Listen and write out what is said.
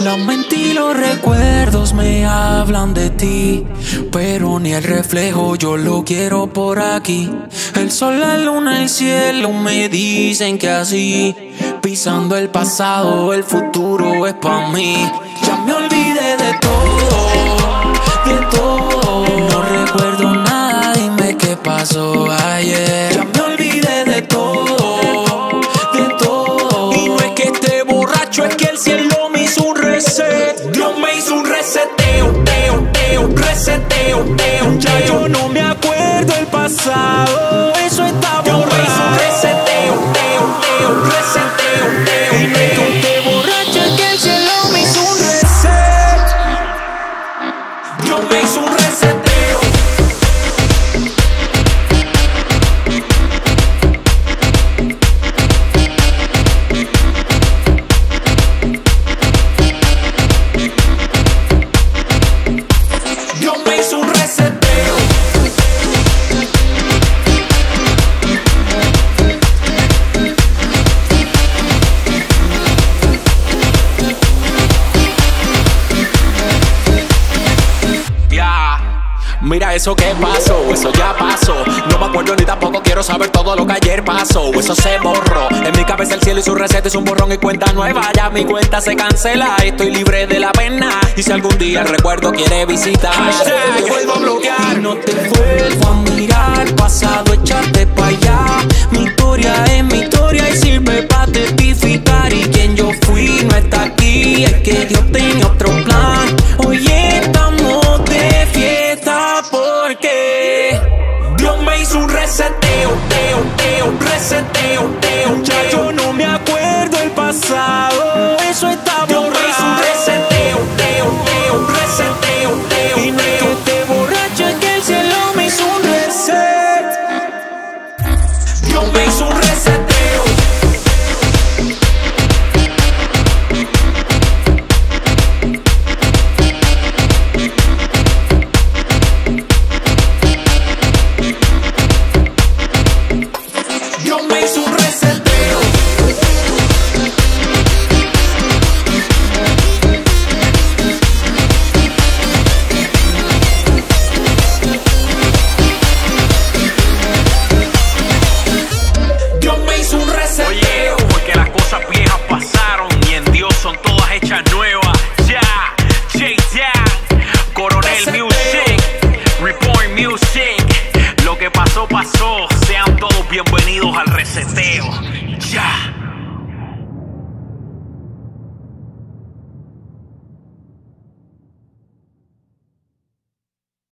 La mente y los recuerdos me hablan de ti, pero ni el reflejo yo lo quiero por aquí. El sol, la luna, el cielo me dicen que así, pisando el pasado, el futuro es para mí. Ya me olvidé de todo reset. Dios me hizo un reseteo, teo, teo, reseteo, teo. Ya yo no me acuerdo el pasado, eso está Dios me hizo un reseteo, teo, teo, reseteo, teo, Y que el cielo me hizo un reset. Dios me hizo un reseteo. Mira eso que pasó, eso ya pasó. No me acuerdo ni tampoco quiero saber todo lo que ayer pasó. Eso se borró. En mi cabeza el cielo y su receta es un borrón y cuenta nueva. Ya mi cuenta se cancela, estoy libre de la pena. Y si algún día el recuerdo quiere visitar, te vuelvo a bloquear. No te vuelvo a mirar, pasado porque Dios me hizo un reseteo, teo, teo, reseteo, teo, ya yo no pasó. Sean todos bienvenidos al reseteo.